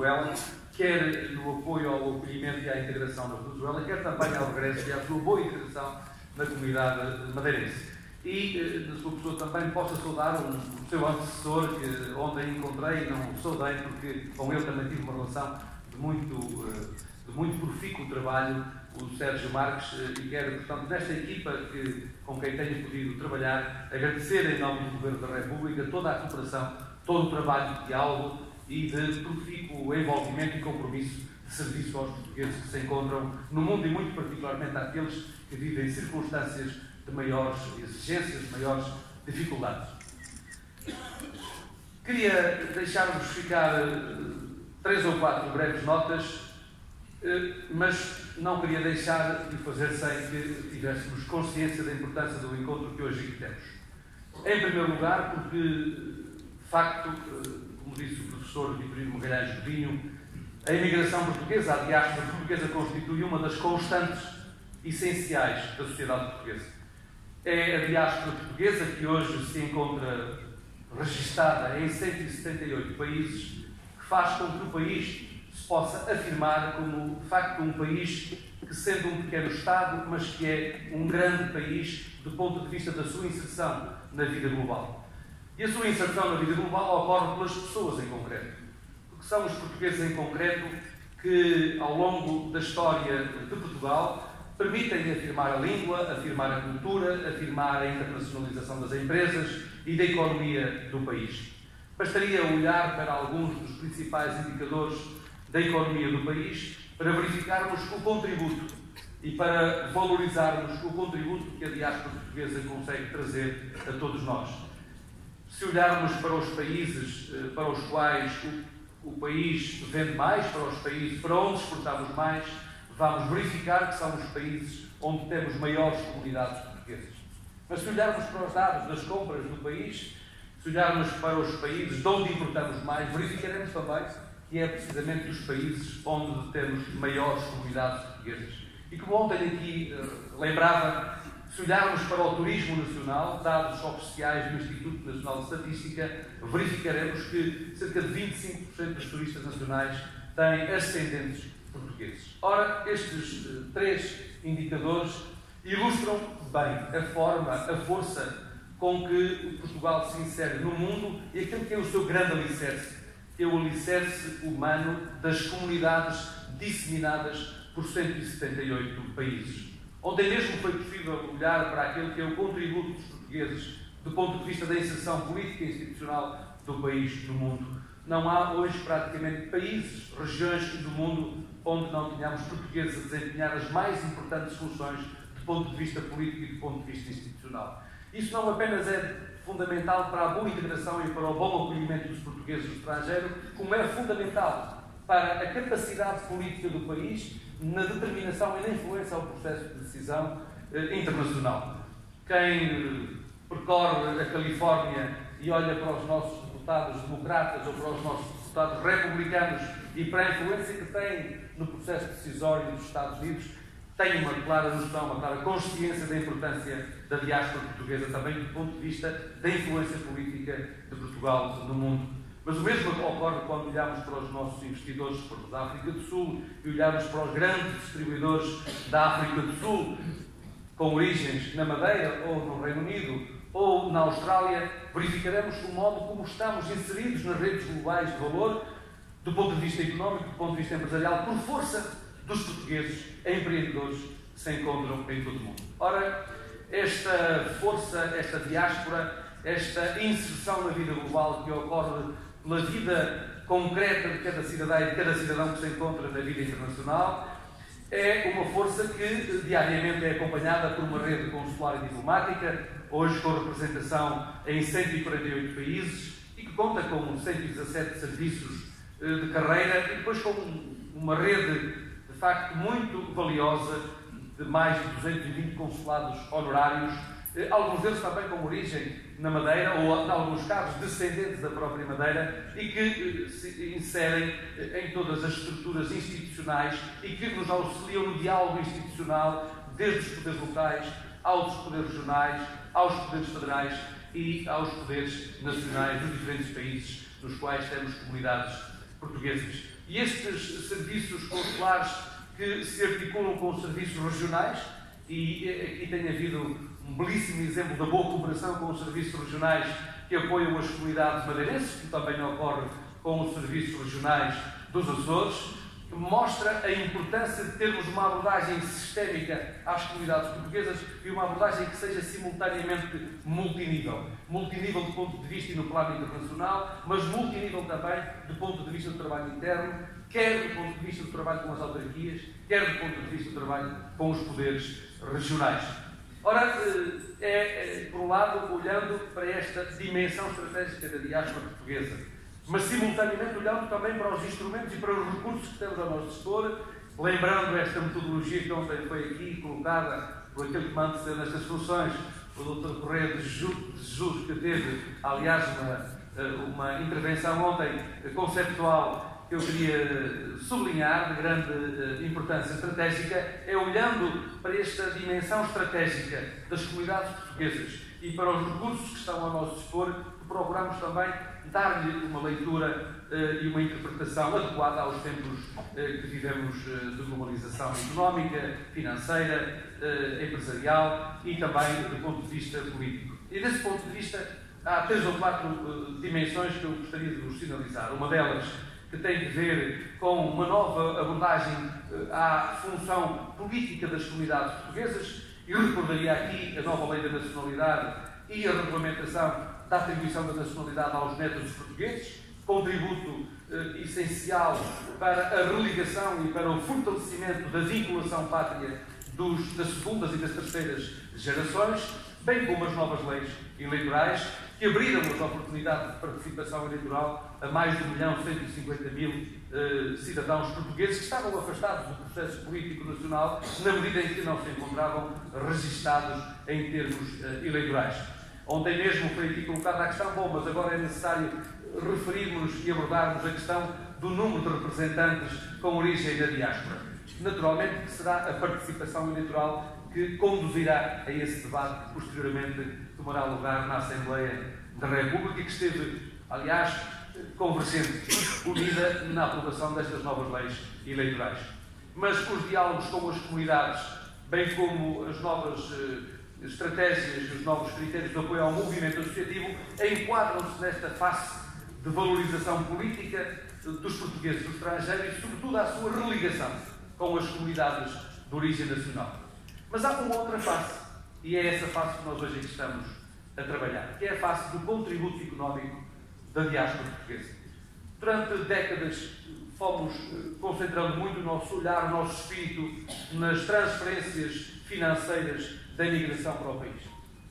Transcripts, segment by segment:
Venezuela, quer no apoio ao acolhimento e à integração na Venezuela, quer também ao regresso e à sua boa integração na comunidade madeirense. E, na sua pessoa, também possa saudar um, o seu antecessor, que ontem encontrei, não saudei, porque com ele também tive uma relação de muito, de muito profícuo trabalho, o Sérgio Marques, e quero, portanto, nesta equipa que, com quem tenho podido trabalhar, agradecer em nome do Governo da República toda a cooperação, todo o trabalho de diálogo e de profícuo envolvimento e compromisso de serviço aos portugueses que se encontram no mundo e muito particularmente àqueles que vivem em circunstâncias de maiores exigências, maiores dificuldades. Queria deixar-vos ficar eh, três ou quatro breves notas, eh, mas não queria deixar de fazer sem que tivéssemos consciência da importância do encontro que hoje aqui temos. Em primeiro lugar, porque, de facto, eh, como disse o professor Vitorino Magalhães Godinho, a imigração portuguesa, a diáspora portuguesa, constitui uma das constantes essenciais da sociedade portuguesa. É a diáspora portuguesa que hoje se encontra registada em 178 países, que faz com que o país se possa afirmar como, de facto, um país que, sendo um pequeno Estado, mas que é um grande país do ponto de vista da sua inserção na vida global. E a sua inserção na vida global ocorre pelas pessoas em concreto. Porque são os portugueses em concreto que, ao longo da história de Portugal, permitem afirmar a língua, afirmar a cultura, afirmar a internacionalização das empresas e da economia do país. Bastaria olhar para alguns dos principais indicadores da economia do país para verificarmos o contributo e para valorizarmos o contributo que a diáspora portuguesa consegue trazer a todos nós. Se olharmos para os países eh, para os quais o, o país vende mais, para os países para onde exportamos mais, vamos verificar que são os países onde temos maiores comunidades portuguesas. Mas se olharmos para os dados das compras do país, se olharmos para os países de onde importamos mais, verificaremos também que é precisamente dos países onde temos maiores comunidades portuguesas. E como ontem aqui uh, lembrava, se olharmos para o turismo nacional, dados oficiais do Instituto Nacional de Estatística, verificaremos que cerca de 25% dos turistas nacionais têm ascendentes portugueses. Ora, estes uh, três indicadores ilustram bem a forma, a força com que Portugal se insere no mundo e aquilo que é o seu grande alicerce é o alicerce humano das comunidades disseminadas por 178 países. Onde mesmo foi possível olhar para aquilo que é o contributo dos portugueses do ponto de vista da inserção política e institucional do país no mundo. Não há hoje praticamente países, regiões do mundo onde não tenhamos portugueses a desempenhar as mais importantes funções do ponto de vista político e do ponto de vista institucional. Isso não apenas é fundamental para a boa integração e para o bom acolhimento dos portugueses no estrangeiro, como é fundamental para a capacidade política do país na determinação e na influência ao processo de decisão eh, internacional. Quem eh, percorre a Califórnia e olha para os nossos deputados democratas ou para os nossos deputados republicanos e para a influência que têm no processo decisório dos Estados Unidos, tem uma clara noção, uma clara consciência da importância da diáspora portuguesa, também do ponto de vista da influência política de Portugal no mundo. Mas o mesmo ocorre quando olhamos para os nossos investidores da África do Sul e olhamos para os grandes distribuidores da África do Sul, com origens na Madeira ou no Reino Unido ou na Austrália, verificaremos o modo como estamos inseridos nas redes globais de valor, do ponto de vista económico, do ponto de vista empresarial, por força dos portugueses empreendedores que se encontram em todo o mundo. Ora, esta força, esta diáspora, esta inserção na vida global que ocorre pela vida concreta de cada cidadão e de cada cidadão que se encontra na vida internacional, é uma força que diariamente é acompanhada por uma rede consular e diplomática, hoje com representação em 148 países e que conta com 117 serviços eh, de carreira e depois com uma rede facto muito valiosa de mais de 220 consulados honorários, alguns deles também com origem na Madeira, ou em alguns casos descendentes da própria Madeira, e que eh, se inserem eh, em todas as estruturas institucionais e que nos auxiliam no diálogo institucional, desde os poderes locais aos poderes regionais, aos poderes federais e aos poderes nacionais dos diferentes países nos quais temos comunidades portuguesas. E estes serviços consulares que se articulam com serviços regionais, e aqui tem havido um belíssimo exemplo da boa cooperação com os serviços regionais que apoiam as comunidades madeirenses, que também ocorre com os serviços regionais dos Açores, mostra a importância de termos uma abordagem sistémica às comunidades portuguesas e uma abordagem que seja simultaneamente multinível. Multinível do ponto de vista e no plano internacional, mas multinível também do ponto de vista do trabalho interno, quer do ponto de vista do trabalho com as autarquias, quer do ponto de vista do trabalho com os poderes regionais. Ora, eh, é, por um lado, olhando para esta dimensão estratégica da diáspora portuguesa, mas simultaneamente olhando também para os instrumentos e para os recursos que temos ao nosso dispor, lembrando esta metodologia que ontem foi aqui colocada por aquele que manda ser nestas funções, o Dr. Correia de Jesus, que teve, aliás, uma, eh, uma intervenção ontem conceptual eu queria sublinhar, de grande eh, importância estratégica, é olhando para esta dimensão estratégica das comunidades portuguesas e para os recursos que estão ao nosso dispor, procuramos também dar-lhe uma leitura uh, e uma interpretação adequada aos tempos uh, que vivemos de globalização económica, financeira, empresarial e também do ponto de vista político. E desse ponto de vista, há três ou quatro dimensões que eu gostaria de vos sinalizar. Uma delas que tem a ver com uma nova abordagem à função política das comunidades portuguesas. Eu recordaria aqui a nova lei da nacionalidade e a regulamentação da atribuição da nacionalidade aos netos portugueses, contributo eh, essencial para a religação e para o fortalecimento da vinculação pátria dos, das segundas e das terceiras gerações, bem como as novas leis eleitorais, que abriram as oportunidades de participação eleitoral a mais de 1 milhão e 150 mil eh, cidadãos portugueses que estavam afastados do processo político nacional na medida em que não se encontravam registados em termos eh, eleitorais. Ontem mesmo foi aqui colocada a questão, bom, mas agora é necessário referirmos e abordarmos a questão do número de representantes com origem na diáspora. Naturalmente será a participação eleitoral que conduzirá a esse debate posteriormente tomará lugar na Assembleia da República e que esteve, aliás, convergente, unida na aprovação destas novas leis eleitorais. Mas os diálogos com as comunidades, bem como as novas eh, estratégias, os novos critérios de apoio ao movimento associativo enquadram-se nesta face de valorização política dos portugueses do estrangeiro e, sobretudo, à sua religação com as comunidades de origem nacional. Mas há uma outra face, e é essa face que nós hoje estamos a trabalhar, que é a face do contributo económico da diáspora portuguesa. Durante décadas fomos eh, concentrando muito o nosso olhar, o nosso espírito nas transferências financeiras da imigração para o país.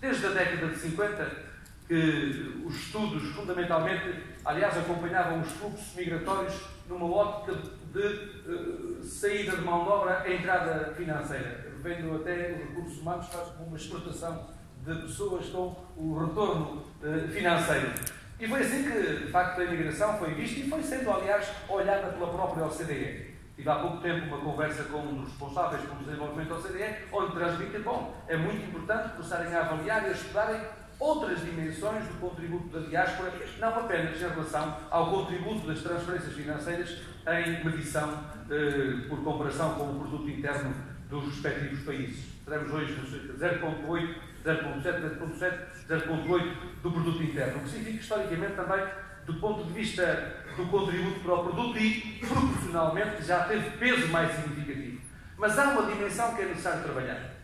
Desde a década de 50, que os estudos, fundamentalmente, aliás, acompanhavam os fluxos migratórios numa ótica de, uh, saída de mão de obra a entrada financeira, vendo até os recursos humanos quase como uma explotação de pessoas com o retorno uh, financeiro. E foi assim que, de facto, a imigração foi vista e foi sendo, aliás, olhada pela própria OCDE. Tive há pouco tempo uma conversa com um dos responsáveis pelo desenvolvimento da OCDE, onde transmitem, bom, é muito importante começarem a avaliar e a estudarem outras dimensões do contributo da diáspora, não apenas em relação ao contributo das transferências financeiras em medição eh, por comparação com o produto interno dos respectivos países. Teremos hoje 0,8, 0,7, 0,7, 0,8 do produto interno, o que significa historicamente também do ponto de vista do contributo para o produto e, proporcionalmente, já teve peso mais significativo. Mas há uma dimensão que é necessário trabalhar.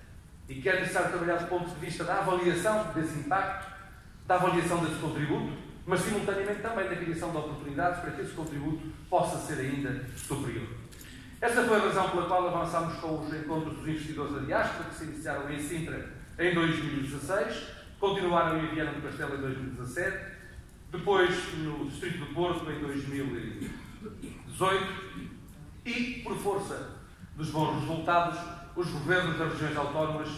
E que é necessário trabalhar do ponto de vista da avaliação desse impacto, da avaliação desse contributo, mas simultaneamente também da criação de oportunidades para que esse contributo possa ser ainda superior. Essa foi a razão pela qual avançamos com os encontros dos investidores da diáspora, que se iniciaram em Sintra em 2016, continuaram em Viana do Castelo em 2017 depois no Distrito do Porto em 2018 e, por força dos bons resultados, os governos das regiões autónomas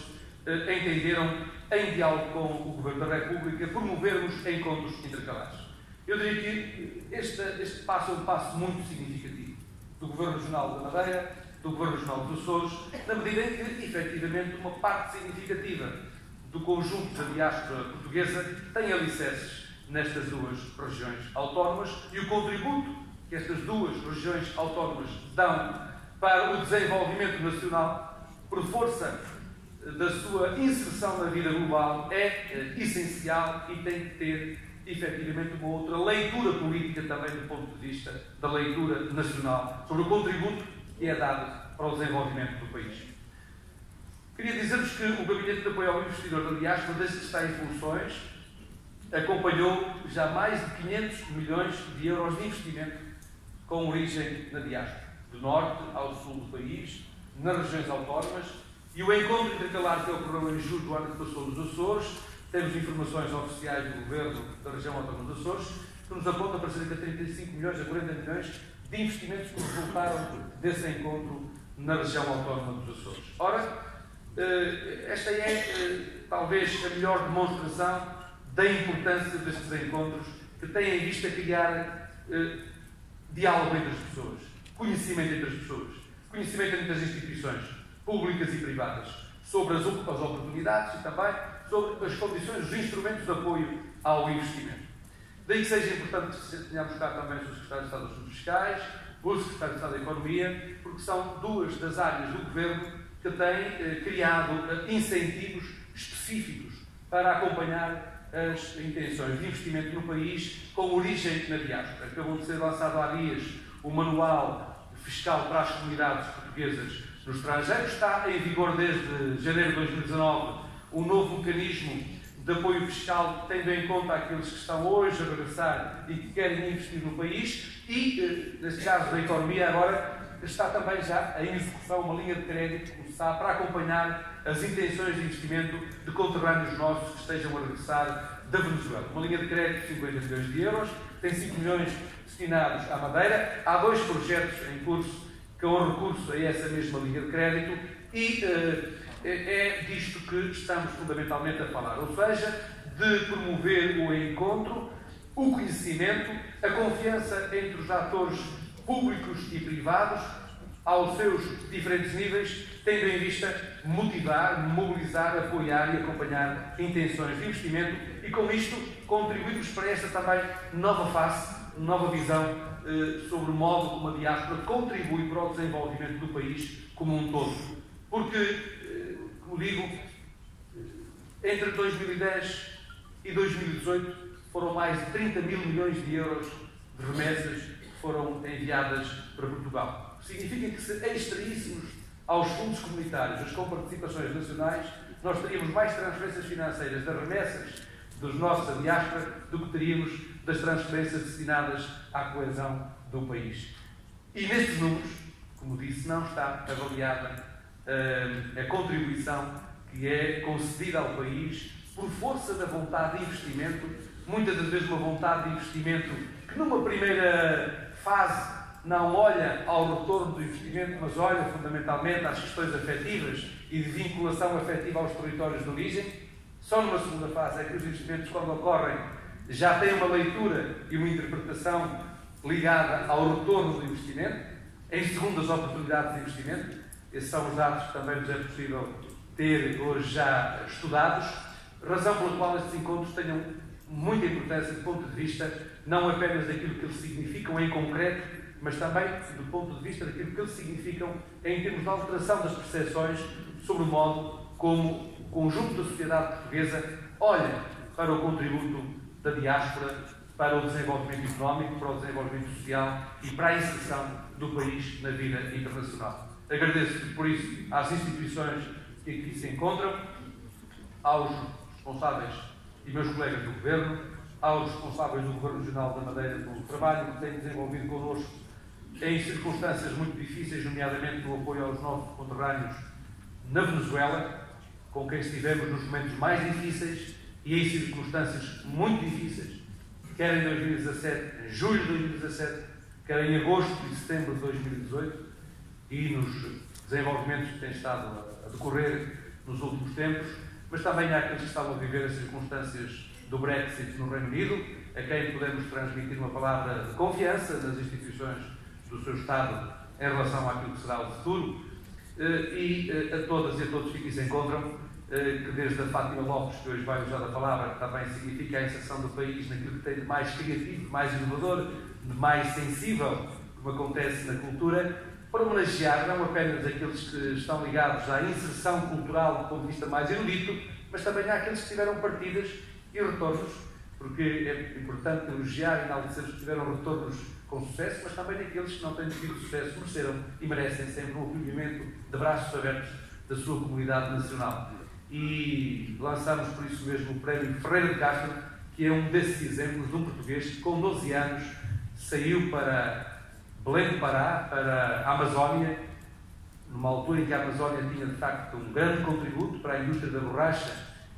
eh, entenderam, em diálogo com o Governo da República, promovermos encontros intercalares. Eu diria que este, este passo é um passo muito significativo do Governo Regional da Madeira, do Governo Regional dos Açores, na medida em que, efetivamente, uma parte significativa do conjunto da diáspora portuguesa tem alicerces nestas duas regiões autónomas e o contributo que estas duas regiões autónomas dão para o desenvolvimento nacional, por força da sua inserção na vida global, é eh, essencial e tem que ter efetivamente uma outra leitura política também do ponto de vista da leitura nacional sobre o contributo que é dado para o desenvolvimento do país. Queria dizer-vos que o Gabinete de Apoio ao Investidor da Diáspora, desde que está em funções, acompanhou já mais de 500 milhões de euros de investimento com origem na diáspora, do norte ao sul do país, nas regiões autónomas, e o encontro intercalar que ocorreu em julho do ano que passou nos Açores, temos informações oficiais do Governo da região autónoma dos Açores, que nos apontam para cerca de 35 milhões a 40 milhões de investimentos que resultaram desse encontro na região autónoma dos Açores. Ora, eh, esta é eh, talvez a melhor demonstração da importância destes encontros que têm em vista criar eh, diálogo entre as pessoas, conhecimento entre as pessoas, conhecimento entre as instituições públicas e privadas sobre as, as oportunidades e também sobre as condições, os instrumentos de apoio ao investimento. Daí que seja importante que tenhamos cá também o Secretário de Estado dos Fiscais, o Secretário de Estado da Economia, porque são duas das áreas do Governo que têm eh, criado eh, incentivos específicos para acompanhar as intenções de investimento no país com origem na diáspora. Acabou de ser lançado há dias o Manual Fiscal para as Comunidades Portuguesas no Estrangeiro. Está em vigor desde janeiro de 2019 um novo mecanismo de apoio fiscal, tendo em conta aqueles que estão hoje a regressar e que querem investir no país, e, eh, neste caso da economia, agora está também já em execução uma linha de crédito, como sabe, para acompanhar as intenções de investimento de conterrâneos nossos que estejam a regressar da Venezuela. Uma linha de crédito de 50 milhões de euros, tem 5 milhões destinados à Madeira, há dois projetos em curso com recurso a essa mesma linha de crédito e uh, é, é disto que estamos fundamentalmente a falar, ou seja, de promover o encontro, o conhecimento, a confiança entre os atores públicos e privados, aos seus diferentes níveis, tendo em vista motivar, mobilizar, apoiar e acompanhar intenções de investimento e, com isto, contribuirmos para esta também nova face, nova visão eh, sobre o modo como a diáspora contribui para o desenvolvimento do país como um todo. Porque digo, entre 2010 e 2018 foram mais de 30 mil milhões de euros de remessas que foram enviadas para Portugal. Significa que se extraíssemos aos fundos comunitários as comparticipações nacionais, nós teríamos mais transferências financeiras das remessas dos nossos diáspora do que teríamos das transferências destinadas à coesão do país. E nestes números, como disse, não está avaliada a contribuição que é concedida ao país por força da vontade de investimento, muitas das vezes uma vontade de investimento que numa primeira fase não olha ao retorno do investimento, mas olha fundamentalmente às questões afetivas e de vinculação afetiva aos territórios de origem. Só numa segunda fase é que os investimentos, quando ocorrem, já têm uma leitura e uma interpretação ligada ao retorno do investimento, em segundas oportunidades de investimento. Esses são os dados que também nos é possível ter hoje já estudados, razão pela qual estes encontros tenham muita importância do ponto de vista não apenas daquilo que eles significam em concreto, mas também do ponto de vista daquilo que eles significam em termos de alteração das percepções sobre o modo como o conjunto da sociedade portuguesa olha para o contributo da diáspora para o desenvolvimento económico, para o desenvolvimento social e para a inserção do país na vida internacional. Agradeço por isso às instituições que aqui se encontram, aos responsáveis e meus colegas do Governo, aos responsáveis do Governo Regional da Madeira pelo trabalho que têm desenvolvido connosco em circunstâncias muito difíceis, nomeadamente o apoio aos nossos conterrâneos na Venezuela, com quem estivemos nos momentos mais difíceis e em circunstâncias muito difíceis, quer em 2017, em julho de 2017, quer em agosto e setembro de 2018 e nos desenvolvimentos que têm estado a decorrer nos últimos tempos, mas também há aqueles que estavam a viver as circunstâncias do Brexit no Reino Unido, a quem podemos transmitir uma palavra de confiança nas instituições do seu Estado em relação àquilo que será o futuro, eh, e eh, a todas e a todos que aqui se encontram, eh, que desde a Fátima Lopes, que hoje vai usar a palavra, que também significa a inserção do país naquilo que tem de mais criativo, mais inovador, mais sensível, como acontece na cultura, para homenagear não apenas aqueles que estão ligados à inserção cultural do ponto de vista mais erudito, mas também àqueles que tiveram partidas e retornos, porque é importante elogiar e enaltecer os que tiveram retornos com sucesso, mas também aqueles que não têm tido sucesso mereceram e merecem sempre um acolhimento de braços abertos da sua comunidade nacional. E lançamos por isso mesmo o prémio Ferreira de Castro, que é um desses exemplos de um português que com 12 anos saiu para Belém do Pará, para a Amazónia, numa altura em que a Amazónia tinha de facto um grande contributo para a indústria da borracha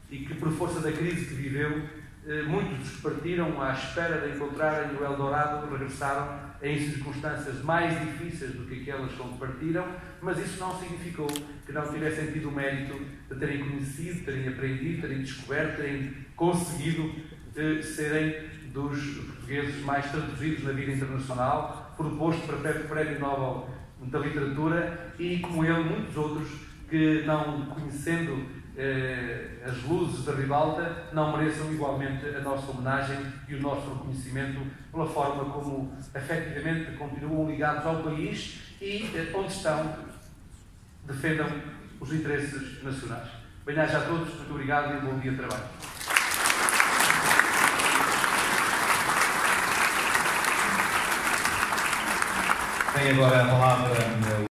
e que, por força da crise que viveu, eh, muitos partiram à espera de encontrarem o Eldorado regressaram em circunstâncias mais difíceis do que aquelas com que partiram, mas isso não significou que não tivessem tido o mérito de terem conhecido, terem aprendido, terem descoberto, terem conseguido de serem dos portugueses mais traduzidos na vida internacional, proposto para o Prémio Nobel da Literatura e, como ele, muitos outros que, não conhecendo eh, as luzes da ribalta, não mereçam igualmente a nossa homenagem e o nosso reconhecimento pela forma como, efetivamente, continuam ligados ao país e, eh, onde estão, defendam os interesses nacionais. Bem-aja a todos, muito obrigado e um bom dia de trabalho. Tem agora a palavra